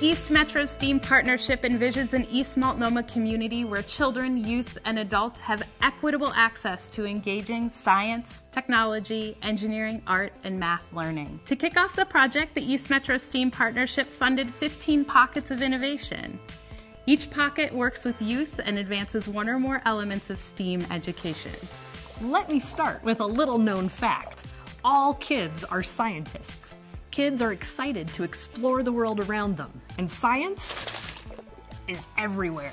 East Metro STEAM partnership envisions an East Multnomah community where children, youth, and adults have equitable access to engaging science, technology, engineering, art, and math learning. To kick off the project, the East Metro STEAM partnership funded 15 pockets of innovation. Each pocket works with youth and advances one or more elements of STEAM education. Let me start with a little known fact. All kids are scientists. Kids are excited to explore the world around them, and science is everywhere.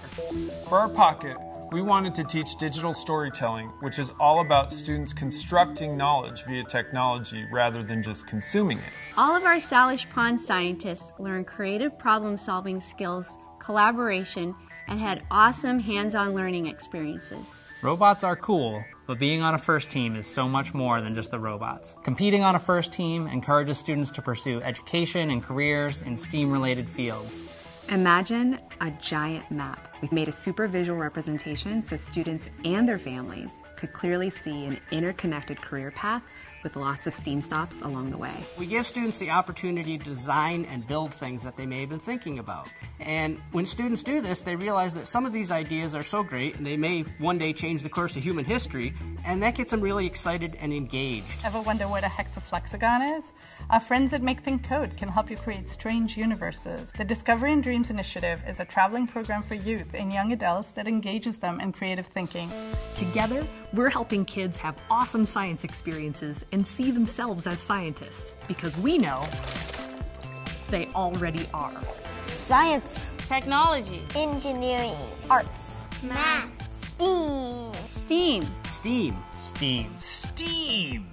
For our pocket, we wanted to teach digital storytelling, which is all about students constructing knowledge via technology rather than just consuming it. All of our Salish Pond scientists learned creative problem solving skills, collaboration, and had awesome hands on learning experiences. Robots are cool, but being on a FIRST team is so much more than just the robots. Competing on a FIRST team encourages students to pursue education and careers in STEAM related fields. Imagine a giant map. We've made a super visual representation so students and their families could clearly see an interconnected career path with lots of STEAM stops along the way. We give students the opportunity to design and build things that they may have been thinking about. And when students do this, they realize that some of these ideas are so great and they may one day change the course of human history, and that gets them really excited and engaged. Ever wonder what a hexaflexagon is? Our friends at Make Think Code can help you create strange universes. The Discovery and Dreams Initiative is a traveling program for youth and young adults that engages them in creative thinking. Together, we're helping kids have awesome science experiences and see themselves as scientists because we know they already are. Science, technology, engineering, arts, math, STEAM. STEAM. STEAM. STEAM. STEAM.